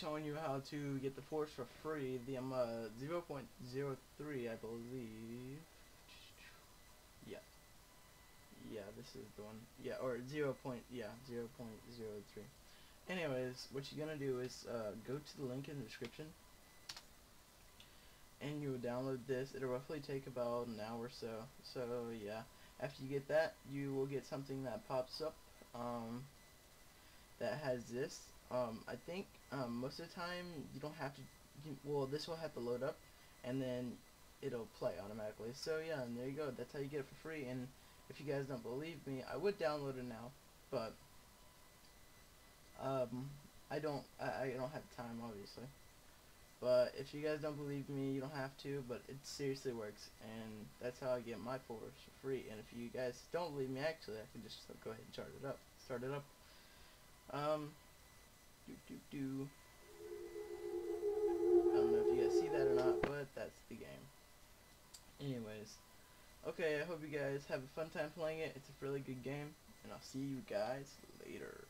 want to get the Forest for free, the um, uh, 0.03, I believe. Yeah. Yeah, this is the one. Yeah, or 0. Point, yeah, 0 0.03. Anyways, what you're gonna do is uh, go to the link in the description, and you will download this. It'll roughly take about an hour or so. So yeah, after you get that, you will get something that pops up um, that has this. Um, I think um, most of the time you don't have to. You, well, this will have to load up, and then it'll play automatically. So yeah, and there you go. That's how you get it for free. And if you guys don't believe me, I would download it now, but um, I don't. I, I don't have time, obviously. But if you guys don't believe me, you don't have to. But it seriously works, and that's how I get my followers for free. And if you guys don't believe me, actually, I can just go ahead and start it up. Start it up. Um. Do do do. I don't know if you guys see that or not, but that's the game. Anyways. Okay, I hope you guys have a fun time playing it. It's a really good game. And I'll see you guys later.